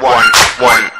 one, one.